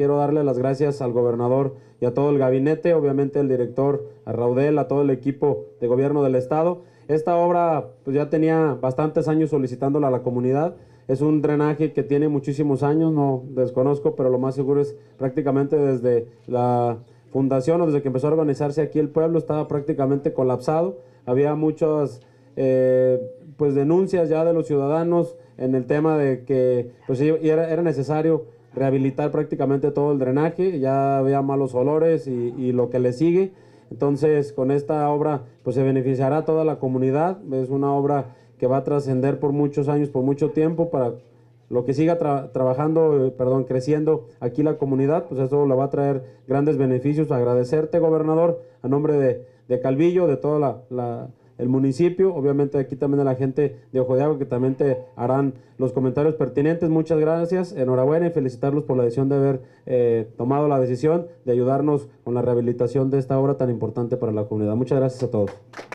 quiero darle las gracias al gobernador y a todo el gabinete, obviamente al director, a Raudel, a todo el equipo de gobierno del estado. Esta obra pues ya tenía bastantes años solicitándola a la comunidad. Es un drenaje que tiene muchísimos años, no desconozco, pero lo más seguro es prácticamente desde la fundación o desde que empezó a organizarse aquí el pueblo estaba prácticamente colapsado. Había muchas eh, pues denuncias ya de los ciudadanos en el tema de que pues era, era necesario rehabilitar prácticamente todo el drenaje, ya había malos olores y, lo que le sigue. Entonces, con esta obra, pues se beneficiará toda la comunidad. Es una obra que va a trascender por muchos años, por mucho tiempo, para lo que siga tra trabajando, eh, perdón, creciendo aquí la comunidad, pues eso le va a traer grandes beneficios. Agradecerte, gobernador, a nombre de, de Calvillo, de toda la, la el municipio, obviamente aquí también a la gente de Ojo de Agua que también te harán los comentarios pertinentes. Muchas gracias, enhorabuena y felicitarlos por la decisión de haber eh, tomado la decisión de ayudarnos con la rehabilitación de esta obra tan importante para la comunidad. Muchas gracias a todos.